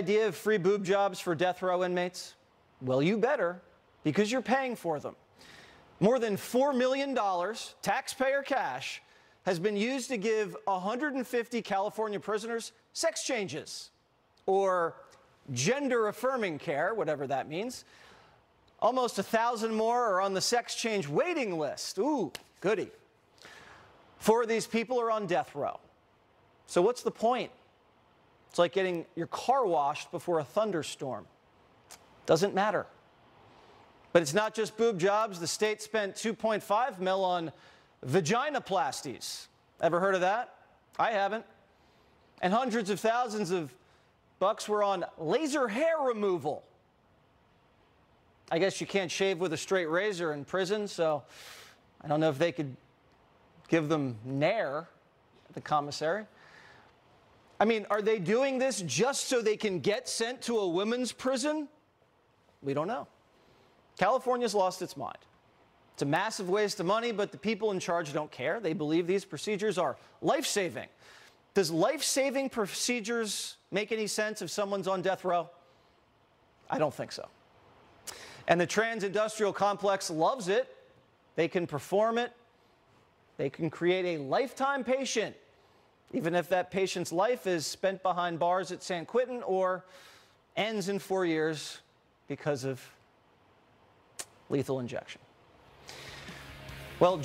idea of free boob jobs for death row inmates? Well, you better, because you're paying for them. More than $4 million, taxpayer cash, has been used to give 150 California prisoners sex changes or gender affirming care, whatever that means. Almost a thousand more are on the sex change waiting list. Ooh, goody. Four of these people are on death row. So, what's the point? It's like getting your car washed before a thunderstorm. Doesn't matter. But it's not just boob jobs. The state spent 2.5 mil on vaginoplasties. Ever heard of that? I haven't. And hundreds of thousands of bucks were on laser hair removal. I guess you can't shave with a straight razor in prison, so I don't know if they could give them Nair at the commissary. I mean, are they doing this just so they can get sent to a women's prison? We don't know. California's lost its mind. It's a massive waste of money, but the people in charge don't care. They believe these procedures are life saving. Does life saving procedures make any sense if someone's on death row? I don't think so. And the trans industrial complex loves it. They can perform it, they can create a lifetime patient, even if that patient's life is spent behind bars at San Quentin or ends in four years because of lethal injection. Well,